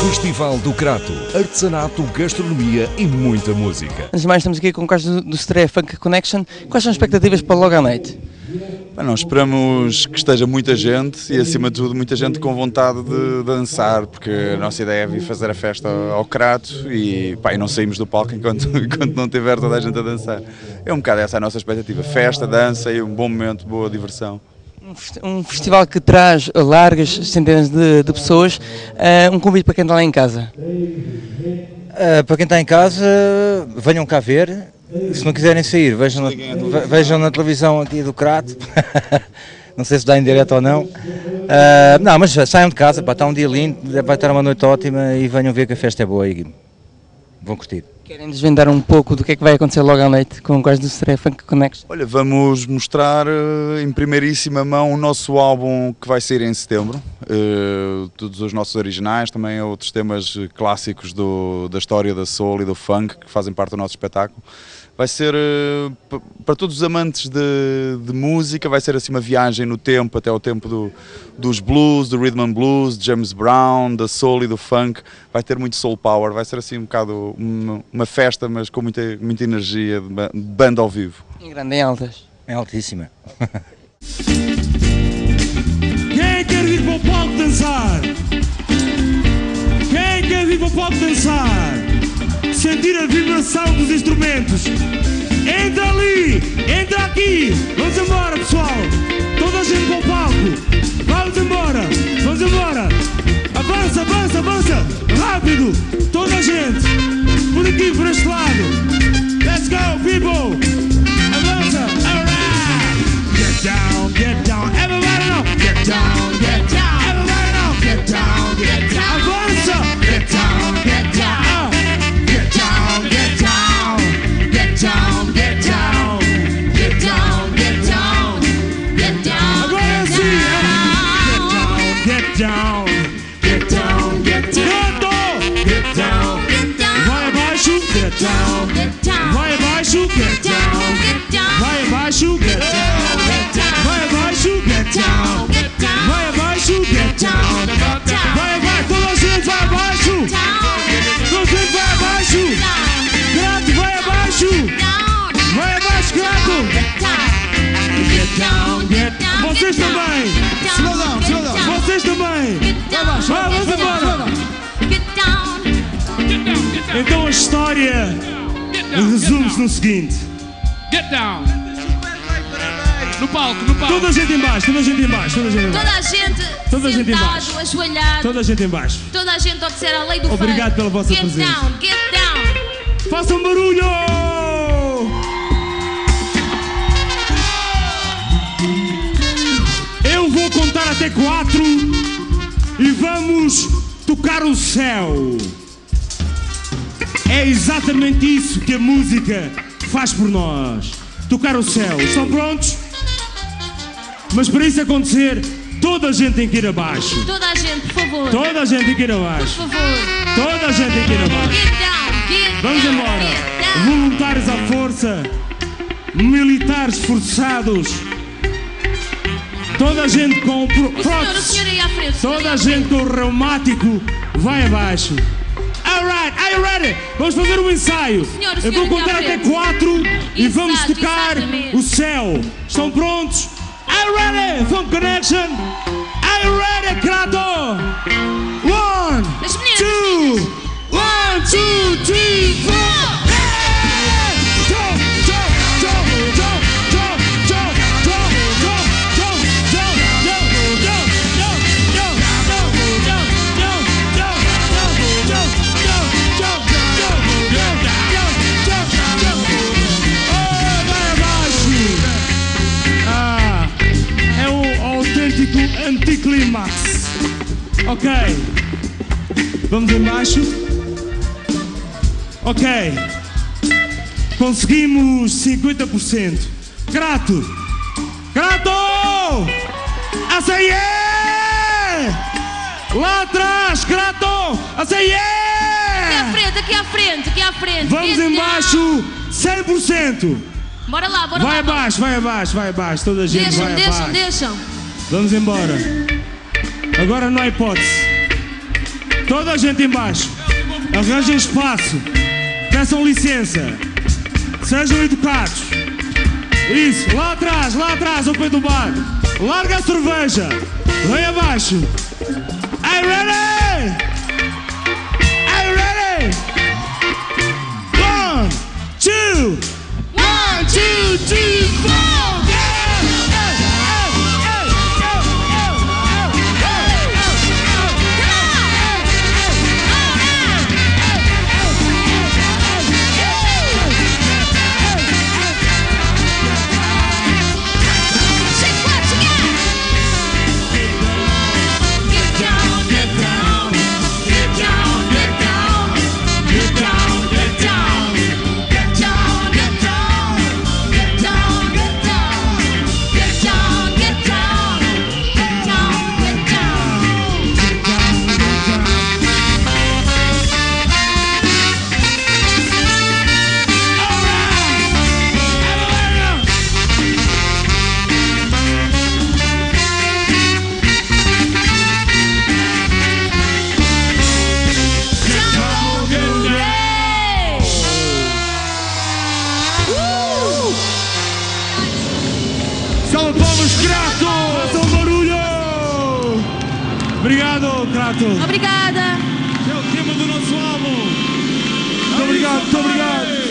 Festival do Crato, artesanato, gastronomia e muita música. Antes de mais, estamos aqui com o caso do, Stray Funk Connection. Quais são as expectativas para logo à noite? Bem, nós esperamos que esteja muita gente e, acima de tudo, muita gente com vontade de dançar, porque a nossa ideia é vir fazer a festa ao Crato e, pá, e não saímos do palco enquanto, enquanto não tiver toda a gente a dançar. É um bocado essa a nossa expectativa: festa, dança e um bom momento, boa diversão. Um festi- Um festival que traz largas centenas de, de pessoas. Ah, um convite para quem está lá em casa. Uh, para quem está em casa, venham cá ver. Se não quiserem sair, vejam na, ve- vejam na televisão aqui do Crato. não sei se dá em direto ou não. Uh, não, mas saiam de casa, pá, está um dia lindo, vai estar uma noite ótima e venham ver que a festa é boa e vão curtir. Querem desvendar um pouco do que é que vai acontecer logo à noite com o caso do Stray Funk Connection? Olha, vamos mostrar eh, em primeiríssima mão o nosso álbum que vai sair em setembro. Eh, todos os nossos originais, também outros temas clássicos do- da história da soul e do funk que fazem parte do nosso espetáculo. Vai ser, eh, para todos os amantes de, de música, vai ser assim uma viagem no tempo, até o tempo do- dos blues, do rhythm and blues, de James Brown, da soul e do funk. Vai ter muito soul power, vai ser assim um bocado uma, uma festa, mas com muita, muita energia de ba- de banda ao vivo. Em grande, em altas. É altíssima. Quem quer vir para o palco dançar? Quem quer vir para o palco dançar? Sentir a vibração dos instrumentos. Entra ali, entra aqui. Vamos embora, pessoal. Toda a gente para o palco. Vamos embora, vamos embora. Avança, avança, avança. Rápido, toda a gente. Por aqui, por este lado. Let's go, people. Avança, alright. Get down, get down. Everybody now. Get down, get down. Get down. Vocês também. Cidadão, cidadão. Vocês também. Vai abaixo, Vai, vamos embora. Então a história resume-se no seguinte. Get down! No palco, no palco. Toda a gente em baixo, toda a gente em baixo, toda a gente em baixo. Toda a gente Toda a gente em sentado, baixo. ajoelhado, Toda a gente em baixo. toda a gente a obedecer à lei do Obrigado funk. pela vossa get presença. Down, get down. Façam barulho! Tocar o céu. É exatamente isso que a música faz por nós. Tocar o céu. Estão prontos? Mas para isso acontecer, toda a gente tem que ir abaixo. Toda a gente, por favor. Toda a gente tem que ir Por abaixo. favor. Toda a gente tem que ir abaixo. Get down, get Vamos embora. Voluntários à força, militares forçados, toda a gente com pro- prótese, senhor aí à frente. o senhor toda aí a gente com reumático, vai abaixo. Alright, are you ready? Vamos fazer um ensaio. senhor, Eu vou contar até quatro e Exato, vamos tocar exatamente. o céu. Estão prontos? Are you ready? Funk Connection. Are you ready, Krato? One, two, one, two, three, four. Ok. Vamos embaixo. Ok. Conseguimos 50%. Grato. Grato! Aí é! Lá atrás, Grato! Essa aí Aqui à é! frente, aqui à frente, aqui à frente. Vamos embaixo 100%. Bora lá, bora Vai lá. abaixo, vai abaixo, vai abaixo. Toda a gente Deixam, vai deixam, abaixo. deixam. Vamos embora. Agora não há hipótese. Toda a gente embaixo. Arranjem espaço. Peçam licença. Sejam educados. Isso, lá atrás, lá atrás, ao pé do bar. Larga a cerveja. Vem abaixo. Are you ready? Are you ready? One, two, one, two, three, four. Salve palmas, Crato! Façam um barulho! Obrigado, Crato! Obrigada. É o tema do nosso álbum! Muito obrigado, muito obrigado!